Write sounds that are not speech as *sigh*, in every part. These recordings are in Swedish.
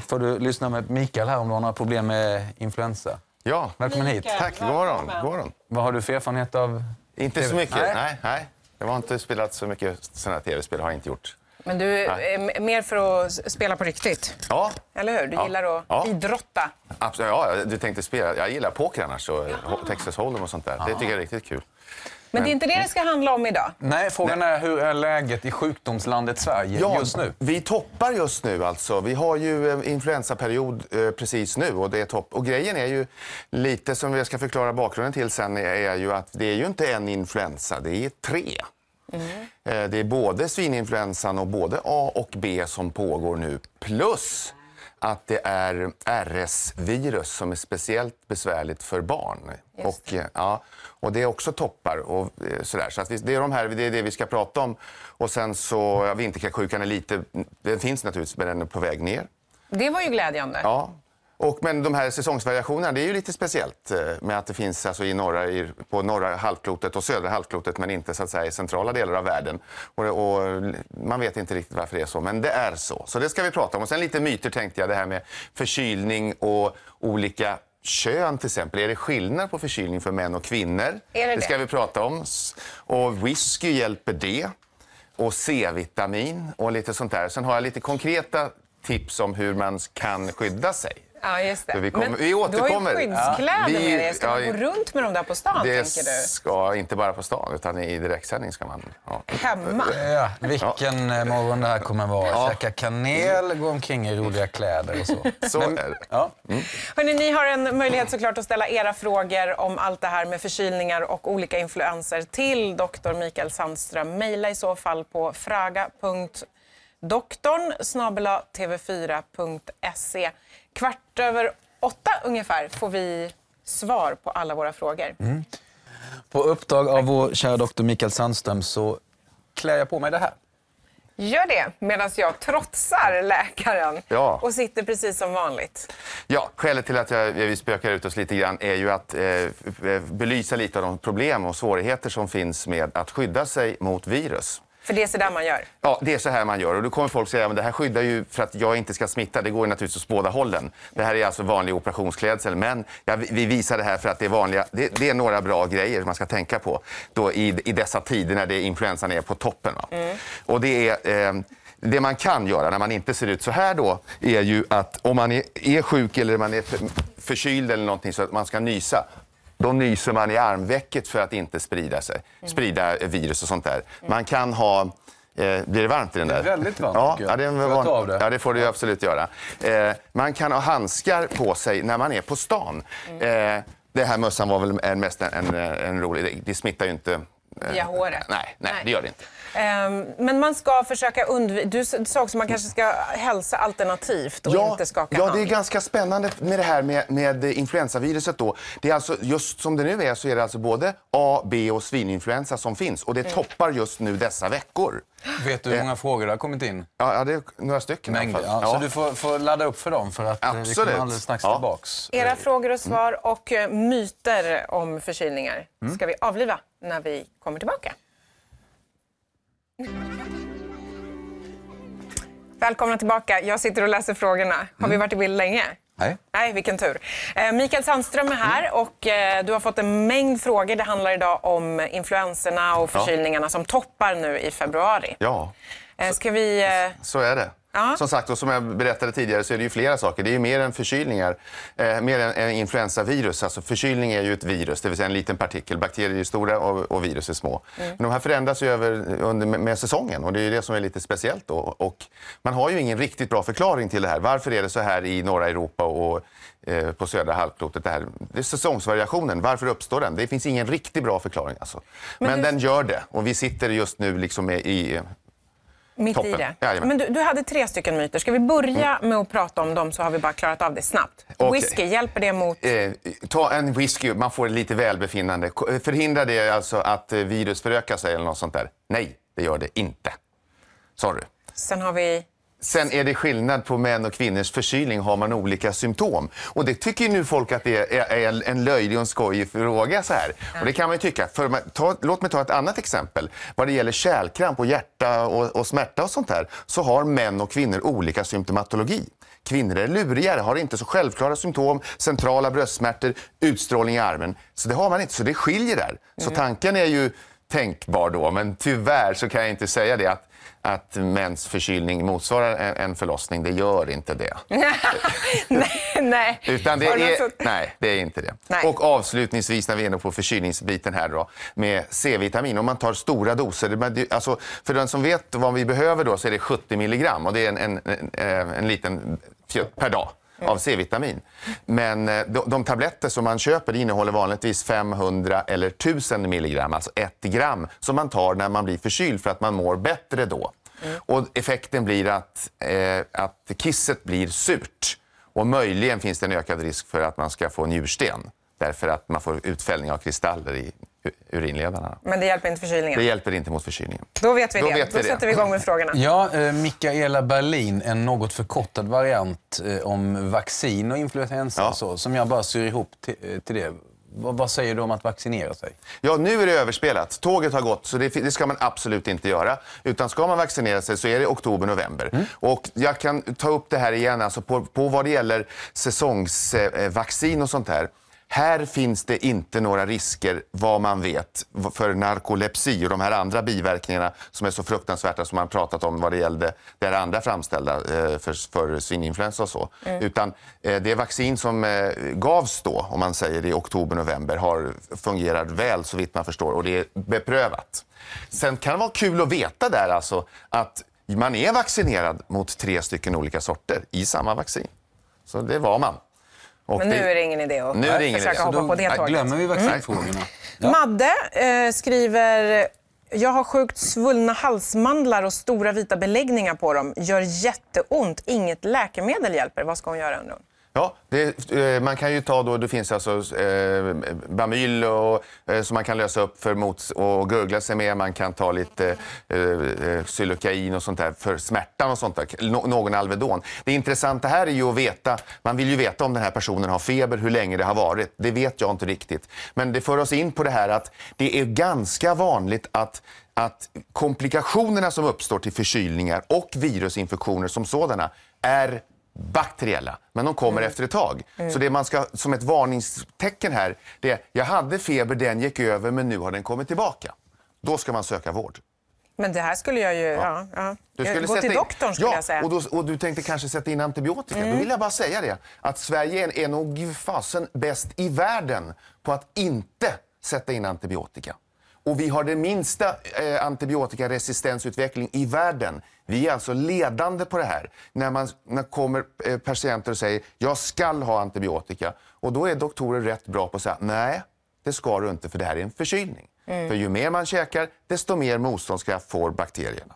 så får du lyssna med Mikael här om du har några problem med influensa. Ja. Välkommen hit. Tack, god morgon. God morgon. Vad har du för erfarenhet av Inte så TV? mycket. Nej. Nej. Nej, Jag har inte spelat så mycket sådana här tv-spel. har jag inte gjort. Men du är mer för att spela på riktigt. Ja, Eller hur? Du Ja. gillar att Ja. idrotta. absolut. Ja, du tänkte spela. Jag gillar poker annars och Texas Hold'em och sånt där. Det tycker jag är riktigt kul. Men det är inte det det ska handla om idag. Nej, frågan är hur är läget i sjukdomslandet Sverige just nu? Vi toppar just nu alltså. Vi har ju eh, influensaperiod eh, precis nu och det är topp. Och grejen är ju lite som jag ska förklara bakgrunden till sen är ju att det är ju inte en influensa, det är tre. Eh, Det är både svininfluensan och både A och B som pågår nu. Plus att det är RS-virus som är speciellt besvärligt för barn. Och, eh, ja, och det är också toppar och eh, sådär. Så att vi, det, är de här, det är det vi ska prata om. Och sen så, ja, vinterkräksjukan är lite, den finns naturligtvis men den är på väg ner. Det var ju glädjande. Ja. Och, men de här säsongsvariationerna, det är ju lite speciellt eh, med att det finns alltså i norra, i, på norra halvklotet och södra halvklotet men inte så att säga, i centrala delar av världen. Och, och, man vet inte riktigt varför det är så, men det är så. Så det ska vi prata om. Och sen lite myter tänkte jag, det här med förkylning och olika kön till exempel. Är det skillnad på förkylning för män och kvinnor? Är det det ska vi prata om. Och whisky hjälper det. Och C-vitamin och lite sånt där. Sen har jag lite konkreta tips om hur man kan skydda sig. Ja, just det. Så vi kommer- Men vi återkommer. Du har ju skyddskläder Ja. Vi- med dig. Ska ja, man gå runt med dem där på stan, Det tänker du? ska inte bara på stan, utan i direktsändning ska man... Ja. Hemma? Ja, vilken eh, morgon det här kommer vara. Ja. Käka kanel, gå omkring i roliga kläder och så. *laughs* Så är det. Ja. Hörrni, ni har en möjlighet såklart att ställa era frågor om allt det här med förkylningar och olika influenser till doktor Mikael Sandström. Maila i så fall på fraga.doktorn tv4.se. Kvart över åtta ungefär får vi svar på alla våra frågor. På uppdrag av vår kära doktor Mikael Sandström så klär jag på mig det här. Gör det medan jag trotsar läkaren Ja. och sitter precis som vanligt. Ja, skälet till att jag, vi spökar ut oss lite grann är ju att eh, belysa lite av de problem och svårigheter som finns med att skydda sig mot virus. För det är så där man gör. Ja, det är så här man gör. Och då kommer folk säga att det här skyddar ju för att jag inte ska smitta. Det går naturligtvis åt båda hållen. Det här är alltså vanlig operationsklädsel. Men ja, vi- vi visar det här för att det är vanliga. Det, det är några bra grejer man ska tänka på då i, i dessa tider när det, influensan är på toppen. Va? Och det är... Eh, det man kan göra när man inte ser ut så här då är ju att om man är, är sjuk eller man är för- förkyld eller någonting så att man ska nysa. Då nyser man i armvecket för att inte sprida sig, sprida virus och sånt där. Man kan ha Eh, blir det varmt i den där? Det är väldigt varmt, Ja, ja, det jag ta av det? Ja, det får du absolut göra. Eh, man kan ha handskar på sig när man är på stan. Eh, det här mössan var väl en, mest en, en, en rolig... Det, det smittar ju inte... eh, Via håret? Nej, nej, Nej. det gör det inte. Ehm, Men man ska försöka undvika... Du sa också att man kanske ska hälsa alternativt och inte skaka ja, hand. det är ganska spännande med det här med, med influensaviruset. Då. Det är alltså, just som det nu är så är det alltså både A, B och svininfluensa som finns. Och det Mm. toppar just nu dessa veckor. Vet du hur många frågor det har kommit in? Ja, ja det är några stycken i alla Mängder. fall. Ja, Så du får, får ladda upp för dem för att eh, vi Absolut. kommer alldeles strax Ja. tillbaks. Era frågor och svar och eh, myter om förkylningar ska vi avliva när vi kommer tillbaka. Välkomna tillbaka. Jag sitter och läser frågorna. Har vi varit i bild länge? Nej. Nej, vilken tur. Eh, Mikael Sandström är här och eh, du har fått en mängd frågor. Det handlar idag om influenserna och förkylningarna som toppar nu i februari. Ja, Eh, ska vi... Så är det. Ja. Som sagt, och som jag berättade tidigare så är det ju flera saker. Det är ju mer än förkylningar, eh, mer än, än influensavirus. Alltså förkylning är ju ett virus, det vill säga en liten partikel. Bakterier är stora och, och virus är små. Men de här förändras ju över, under, med, säsongen och det är ju det som är lite speciellt då. Och man har ju ingen riktigt bra förklaring till det här. Varför är det så här i norra Europa och eh, på södra halvklotet? Det, här, det är säsongsvariationen. Varför uppstår den? Det finns ingen riktigt bra förklaring alltså. Men, du- den gör det och vi sitter just nu liksom i mitt i Toppen. det. Jajamän. Men du, du hade tre stycken myter. Ska vi börja med att prata om dem så har vi bara klarat av det snabbt. Okej. Whisky, hjälper det mot... Eh, ta en whisky, man får lite välbefinnande. Eh, Förhindrar det alltså att eh, virus förökar sig eller något sånt där? Nej, det gör det inte. Sorry. Sen har vi... Sen är det skillnad på män och kvinnors förkylning, har man olika symptom. Och det tycker nu folk att det är, en löjlig och en skojig fråga. Så här. Och det kan man ju tycka. För, ta, låt mig ta ett annat exempel. Vad det gäller kärlkramp och hjärta och, och smärta och sånt där, så har män och kvinnor olika symptomatologi. Kvinnor är lurigare, har inte så självklara symptom, centrala bröstsmärtor, utstrålning i armen. Så det har man inte, så det skiljer där. Så tanken är ju tänkbar då, men tyvärr så kan jag inte säga det att, att mäns förkylning motsvarar en, en förlossning. Det gör inte det. *laughs* nej, nej. Utan det är, nej, det är inte det. Nej. Och avslutningsvis när vi är inne på förkylningsbiten här då, med C-vitamin. Om man tar stora doser, alltså, för den som vet vad vi behöver då så är det 70 milligram och det är en, en, en, eh, en liten per dag av C-vitamin. Men eh, de, de tabletter som man köper innehåller vanligtvis 500 eller 1000 milligram, alltså ett gram, som man tar när man blir förkyld för att man mår bättre då. Och effekten blir att, eh, att kisset blir surt. Och möjligen finns det en ökad risk för att man ska få njursten. Därför att man får utfällning av kristaller i urinledarna. Men det hjälper inte förkylningen. Det hjälper inte mot förkylningen. Då vet vi Då det. vet Då vi det. sätter vi igång med frågorna. Ja, eh, Mikaela Berlin, en något förkortad variant eh, om vaccin och influensa Ja. och så, som jag bara syr ihop till, eh, till det. Vad, säger du om att vaccinera sig? Ja, nu är det överspelat. Tåget har gått, så det, det ska man absolut inte göra. Utan ska man vaccinera sig så är det oktober-november. Och jag kan ta upp det här igen, alltså på, på vad det gäller säsongsvaccin och sånt här. Här finns det inte några risker, vad man vet, för narkolepsi och de här andra biverkningarna som är så fruktansvärda som man pratat om vad det gällde det här andra framställda eh, för, för svininfluensa och så. Utan eh, det vaccin som eh, gavs då, om man säger i oktober-november, har fungerat väl så vitt man förstår och det är beprövat. Sen kan det vara kul att veta där alltså att man är vaccinerad mot tre stycken olika sorter i samma vaccin. Så det var man. Och Men nu är det ingen idé att Nu är det ingen försöka idé. hoppa på det ja, tåget. glömmer vi vaccinfrågorna. Madde eh, skriver jag har sjukt svullna halsmandlar och stora vita beläggningar på dem. Gör jätteont. Inget läkemedel hjälper. Vad ska hon göra undrar hon? Ja, det, eh, man kan ju ta då, det finns alltså eh, Bamyl och, eh, som man kan lösa upp för mot och gurgla sig med. Man kan ta lite eh, eh, Xylocain och sånt där för smärtan och sånt där. Nå, någon Alvedon. Det intressanta här är ju att veta, man vill ju veta om den här personen har feber, hur länge det har varit. Det vet jag inte riktigt. Men det för oss in på det här att det är ganska vanligt att att komplikationerna som uppstår till förkylningar och virusinfektioner som sådana är bakteriella, men de kommer efter ett tag. Så det man ska, som ett varningstecken här, det är jag hade feber, den gick över, men nu har den kommit tillbaka. Då ska man söka vård. Men det här skulle jag ju... Ja. Ja, Du skulle Gå till in- doktorn skulle ja, jag säga. Och, då, och du tänkte kanske sätta in antibiotika. Då vill jag bara säga det, att Sverige är, är nog fasen bäst i världen på att inte sätta in antibiotika. Och vi har den minsta eh, antibiotikaresistensutveckling i världen. Vi är alltså ledande på det här. När man när kommer eh, patienter och säger jag ska ha antibiotika. Och då är doktorer rätt bra på att säga nej, det ska du inte för det här är en förkylning. För ju mer man käkar, desto mer motståndskraft får bakterierna.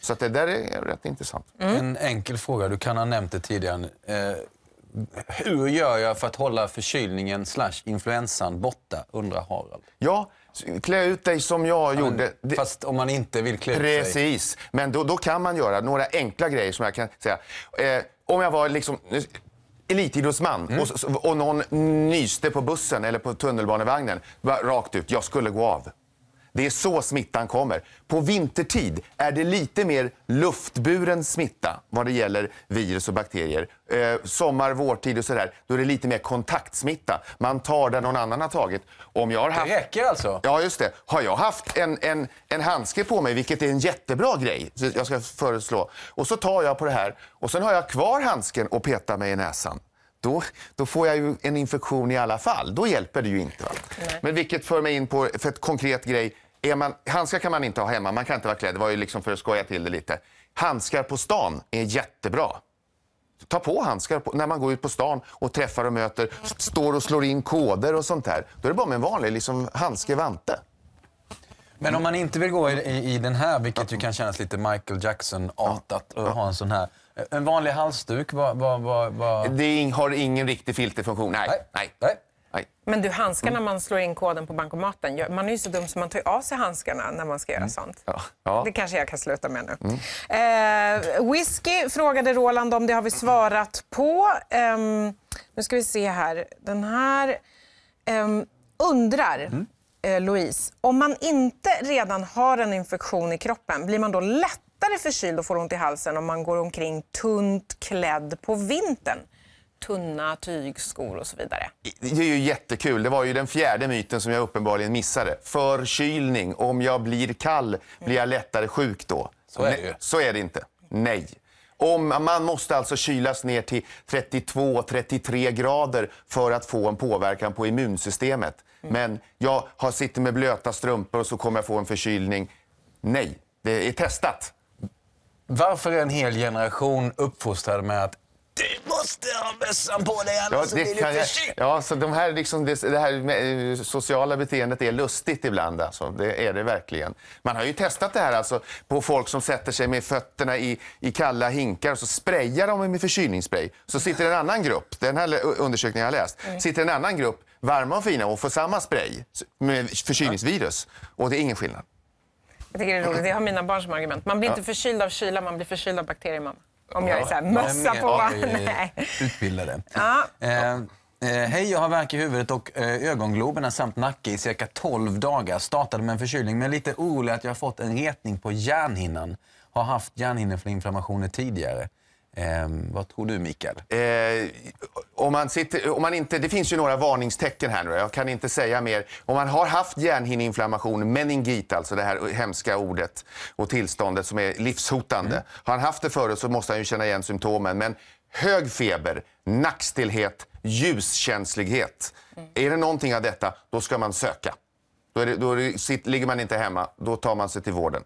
Så att det där är rätt intressant. En enkel fråga, du kan ha nämnt det tidigare. Eh, hur gör jag för att hålla förkylningen slash influensan borta, undrar Harald. Ja, klä ut dig som jag gjorde. Det- Fast om man inte vill klä ut sig. Precis, men då, då kan man göra några enkla grejer som jag kan säga. Eh, om jag var liksom elitidrottsman Mm. och, och någon nyste på bussen eller på tunnelbanevagnen, bara rakt ut, jag skulle gå av. Det är så smittan kommer. På vintertid är det lite mer luftburen smitta vad det gäller virus och bakterier. Eh, sommar, vårtid och sådär, då är det lite mer kontaktsmitta. Man tar där någon annan har tagit. Om jag har haft... Det räcker alltså? Ja, just det. Har jag haft en, en, en handske på mig, vilket är en jättebra grej, jag ska föreslå, och så tar jag på det här och sen har jag kvar handsken och petar mig i näsan. Då, då får jag ju en infektion i alla fall. Då hjälper det ju inte. Va? Men vilket för mig in på för ett konkret grej. Är man, handskar kan man inte ha hemma, man kan inte vara klädd. Det var ju liksom för att skoja till det lite. Handskar på stan är jättebra. Ta på handskar på, när man går ut på stan och träffar och möter, står och slår in koder och sånt där. Då är det bara med en vanlig liksom, handske, vante. Men om man inte vill gå i, i, i den här, vilket ju kan kännas lite Michael Jackson-artat, och ha en sån här. En vanlig halsduk, vad... vad, vad, vad... Det har ingen riktig filterfunktion. Nej. nej. Nej. Nej. Men du, handskarna man slår in koden på bankomaten, man är ju så dum så man tar av sig handskarna när man ska göra sånt. Ja. Ja. Det kanske jag kan sluta med nu. Eh, whisky frågade Roland om, det har vi svarat på. Ehm, nu ska vi se här. Den här ehm, undrar, eh, Louise, om man inte redan har en infektion i kroppen, blir man då lättare förkyld och får ont i halsen om man går omkring tunt klädd på vintern? Tunna tygskor och så vidare. Det är ju jättekul. Det var ju den fjärde myten som jag uppenbarligen missade. Förkylning. Om jag blir kall, blir jag lättare sjuk då? Så är det ju. Så är det inte. Nej. Om, man måste alltså kylas ner till 32-33 grader för att få en påverkan på immunsystemet. Men jag har sitter med blöta strumpor och så kommer jag få en förkylning. Nej, det är testat. Varför är en hel generation uppfostrad med att du måste ha mössan på dig annars Ja, så blir du förkyld? ja, så de här, liksom, det, det här med, eh, sociala beteendet är lustigt ibland. Alltså. Det är det verkligen. Man har ju testat det här alltså, på folk som sätter sig med fötterna i, i kalla hinkar och så sprayar de med förkylningsspray. Så sitter en annan grupp, den här undersökningen jag har läst, sitter en annan grupp varma och fina och får samma spray med förkylningsvirus. Och det är ingen skillnad. Jag tycker det är roligt. Det har mina barn som argument. Man blir inte förkyld av kyla, man blir förkyld av bakterier, mamma. Om jag är så här, mössa på. eh, Nej. Utbildade. Ja. Eh, eh, hej, jag har värk i huvudet och eh, ögongloberna samt nacke i cirka 12 dagar. Startade med en förkylning men lite orolig att jag har fått en retning på hjärnhinnan. Har haft hjärnhinneinflammationer tidigare. Eh, vad tror du, Mikael? Eh, om man sitter, om man inte, det finns ju några varningstecken här nu. Jag kan inte säga mer. Om man har haft hjärnhinneinflammation, meningit, alltså det här hemska ordet och tillståndet som är livshotande. Har han haft det förut så måste han ju känna igen symptomen. Men hög feber, nackstillhet, ljuskänslighet. Är det någonting av detta, då ska man söka. Då, det, då det, sitt, ligger man inte hemma, då tar man sig till vården.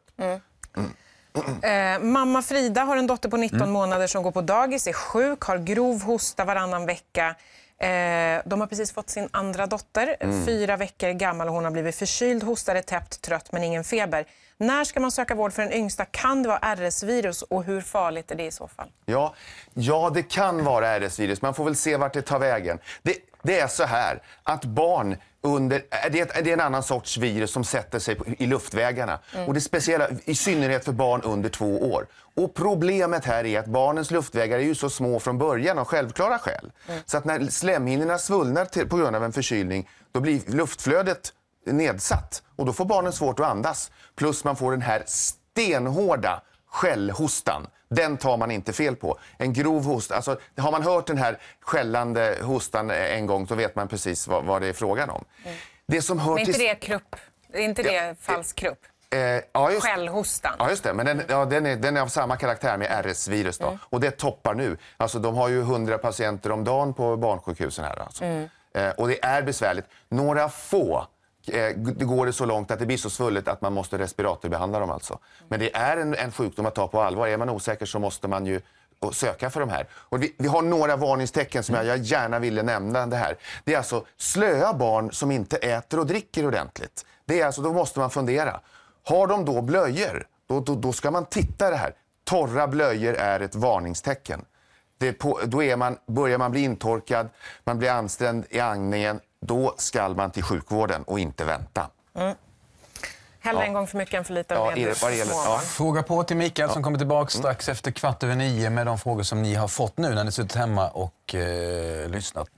Eh, mamma Frida har en dotter på 19 Mm. månader som går på dagis, är sjuk, har grov hosta varannan vecka. Eh, de har precis fått sin andra dotter, Mm. fyra veckor gammal och hon har blivit förkyld, hostade täppt, trött men ingen feber. När ska man söka vård för den yngsta? Kan det vara RS-virus och hur farligt är det i så fall? Ja, ja, det kan vara RS-virus. Man får väl se vart det tar vägen. Det, det är så här att barn under... Det är, ett- det är en annan sorts virus som sätter sig på, i luftvägarna. Och det speciella, i synnerhet för barn under två år. Och problemet här är att barnens luftvägar är ju så små från början av självklara skäl. Så att när slemhinnorna svullnar till, på grund av en förkylning, då blir luftflödet nedsatt. Och då får barnen svårt att andas. Plus man får den här stenhårda skällhostan. Den tar man inte fel på. En grov hosta, alltså har man hört den här skällande hostan en gång så vet man precis vad, vad det är frågan om. Det som hör Men inte till... det krupp? Är inte det falsk krupp? Eh, ja, just, Skällhostan? Ja, just det. Men den, ja, den, är, den är av samma karaktär med RS-virus. Då. Och det toppar nu. Alltså, de har ju 100 patienter om dagen på barnsjukhusen här. Alltså. Eh, och det är besvärligt. Några få Eh, det går det så långt att det blir så svullet att man måste respiratorbehandla dem. Alltså. Men det är en, en sjukdom att ta på allvar. Är man osäker så måste man ju eh, söka för de här. Och vi, vi har några varningstecken som jag, jag gärna ville nämna. Det här. Det är alltså slöa barn som inte äter och dricker ordentligt. Det är alltså, då måste man fundera. Har de då blöjor, då, då, då ska man titta det här. Torra blöjor är ett varningstecken. Det på, då är man, börjar man bli intorkad, man blir ansträngd i andningen, då ska man till sjukvården och inte vänta. Hellre en gång för mycket än för lite Ja, med är det- vad det gäller- småbarn. ja. Fråga på till Mikael som kommer tillbaka strax efter kvart över nio med de frågor som ni har fått nu när ni suttit hemma och eh, lyssnat.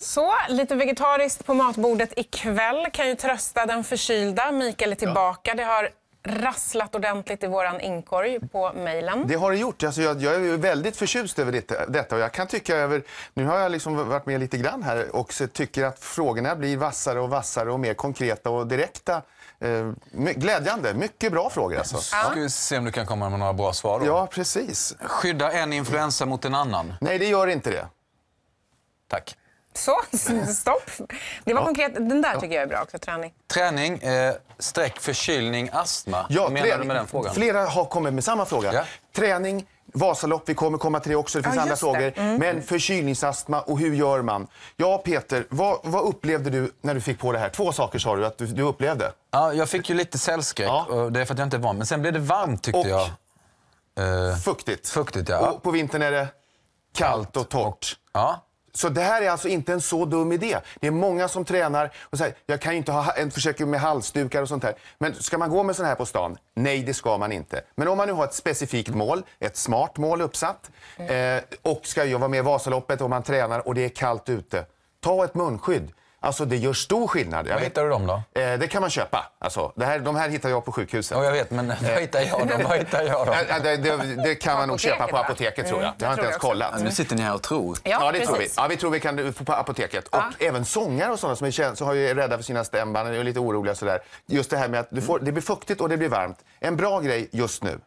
Så, lite vegetariskt på matbordet ikväll kan ju trösta den förkylda. Mikael är tillbaka. Det har rasslat ordentligt i våran inkorg på mejlen. Det har det gjort. Alltså jag, jag är väldigt förtjust över detta, detta och jag kan tycka över... Nu har jag liksom varit med lite grann här och tycker att frågorna blir vassare och vassare och mer konkreta och direkta. Eh, glädjande. Mycket bra frågor alltså. Ska vi se om du kan komma med några bra svar då. Ja, precis. Skydda en influensa mot en annan. Nej, det gör inte det. Tack. Så, *laughs* stopp. Det var konkret. Den där tycker jag är bra också, träning. Träning, eh, streck, förkylning, astma. Ja, Vad menar träning. du med den frågan? Flera har kommit med samma fråga. Ja. Träning, Vasalopp, vi kommer komma till det också. Det finns Ja, andra frågor. Mm. Men förkylningsastma och hur gör man? Ja, Peter, vad, vad upplevde du när du fick på det här? Två saker sa du att du, du upplevde. Ja, jag fick ju lite cellskräck. Ja. Och det är för att jag inte är van. Men sen blev det varmt tyckte Och? jag. Eh, Fuktigt. Fuktigt, ja. Och på vintern är det kallt och torrt. ja. Så det här är alltså inte en så dum idé. Det är många som tränar och säger jag kan ju inte ha en försöker med halsdukar och sånt här. Men ska man gå med sån här på stan? Nej, det ska man inte. Men om man nu har ett specifikt mål, ett smart mål uppsatt eh, och ska ju vara med i Vasaloppet och man tränar och det är kallt ute. Ta ett munskydd. Alltså det gör stor skillnad. Jag Var vet- hittar du dem då? Eh, det kan man köpa. Alltså, det här, de här hittar jag på sjukhuset. Ja, jag vet, men *laughs* var hittar jag dem? Var hittar jag dem? *laughs* Ja, det, det, det kan man nog köpa på va? apoteket tror jag. Mm, Jag har inte ens också. kollat. Nu sitter ni här och tror. Ja, det tror vi. precis. Ja, vi tror vi kan få på apoteket. Och även sångare och sådana som är, kän- så har ju är rädda för sina stämband och är lite oroliga. Sådär. Just det här med att du får, det blir fuktigt och det blir varmt. En bra grej just nu.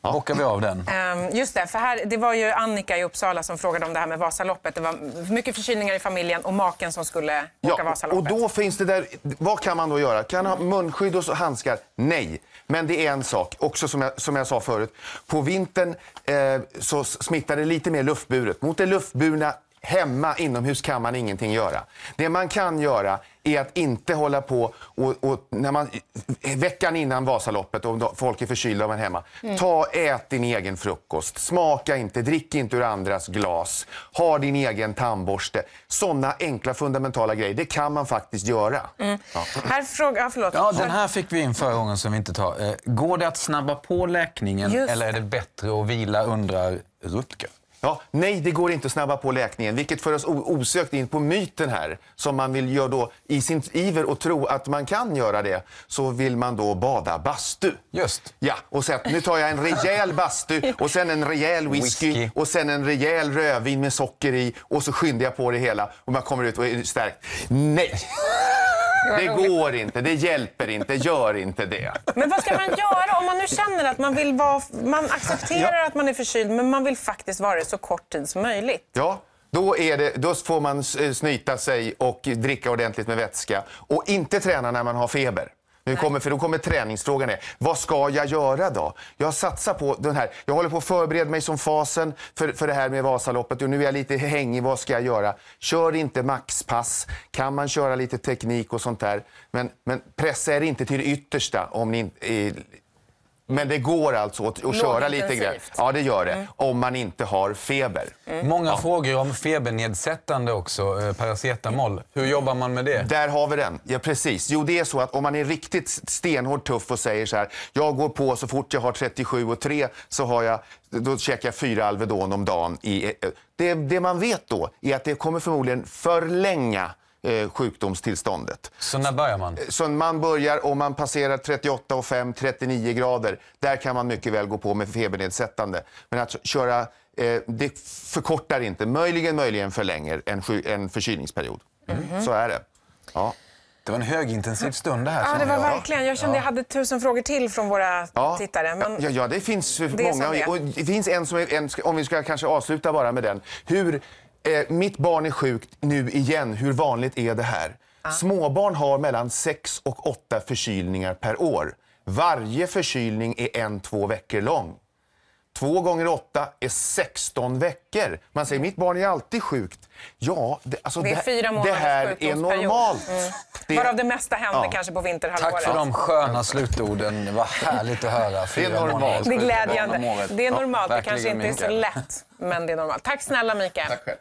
Då bockar vi av den. Ehm, just det, för här, det var ju Annika i Uppsala som frågade om det här med Vasaloppet. Det var mycket förkylningar i familjen och maken som skulle åka Ja, och Vasaloppet. då finns det där, vad kan man då göra? Kan ha munskydd och handskar? Nej. Men det är en sak, också som jag, som jag sa förut. På vintern eh, så smittar det lite mer luftburet. Mot det luftburna hemma inomhus kan man ingenting göra. Det man kan göra är att inte hålla på och, och när man, veckan innan Vasaloppet och folk är förkylda och man är hemma. Ta, ät din egen frukost. Smaka inte, drick inte ur andras glas. Ha din egen tandborste. Sådana enkla fundamentala grejer, det kan man faktiskt göra. Ja. Här fråga, ja, förlåt. Ja, den här fick vi in förra gången som vi inte tar. Eh, Går det att snabba på läkningen Just eller är det bättre att vila, undrar Rutger. Ja, nej, det går inte att snabba på läkningen, vilket för oss osökt in på myten här. Som man vill göra då, i sin iver att tro att man kan göra det, så vill man då bada bastu. Just. Ja, och sen nu tar jag en rejäl bastu och sen en rejäl whisky, Whisky. och sen en rejäl rödvin med socker i och så skyndar jag på det hela och man kommer ut och är stärkt. Nej! Det går inte, det hjälper inte, gör inte det. Men vad ska man göra om man nu känner att man vill vara... Man accepterar att man är förkyld, men man vill faktiskt vara det så kort tid som möjligt. Ja, då, det, då får man eh, snyta sig och dricka ordentligt med vätska och inte träna när man har feber. Nu kommer, för då kommer träningsfrågan. Är, vad ska jag göra då? Jag satsar på den här. Jag håller på att förbereda mig som fasen för, för det här med Vasaloppet och nu är jag lite hängig. Vad ska jag göra? Kör inte maxpass. Kan man köra lite teknik och sånt där. Men, men pressa er inte till det yttersta om ni inte... eh, men det går alltså att, att köra lite grann. Ja, det gör det. Om man inte har feber. Många frågor om febernedsättande också, eh, paracetamol. Hur jobbar man med det? Där har vi den. Ja, precis. Jo, det är så att om man är riktigt stenhårt tuff och säger så här, jag går på så fort jag har 37 och 3 så har jag, då käkar jag fyra Alvedon om dagen. I, eh, det, det man vet då är att det kommer förmodligen förlänga eh, sjukdomstillståndet. Så när börjar man? Så man börjar om man passerar 38 och 5, 39 grader. Där kan man mycket väl gå på med febernedsättande. Men att köra, eh, det förkortar inte, möjligen, möjligen förlänger en, en förkylningsperiod. Så är det. Ja. Det var en högintensiv stund det här. Ja, det var jag. verkligen. Jag kände jag hade tusen frågor till från våra tittare. Men... Ja, ja, det finns många. det är. Och det finns en som är, en, om vi ska kanske avsluta bara med den. Hur, eh, mitt barn är sjukt nu igen. Hur vanligt är det här? Småbarn har mellan 6 och 8 förkylningar per år. Varje förkylning är en, två veckor lång. Två gånger åtta är 16 veckor. Man säger mitt barn är alltid sjukt. Ja, det, alltså Det är fyra det månaders här är normalt. Mm. Det- Varav det mesta händer Ja. kanske på vinterhalvåret. Tack för de sköna slutorden. Det var härligt att höra. Fyra normalt. Det är sjukdom om glädjande. året. Det är normalt. det verkligen, kanske inte är så lätt, men det är normalt. Tack snälla Mikael. Tack själv.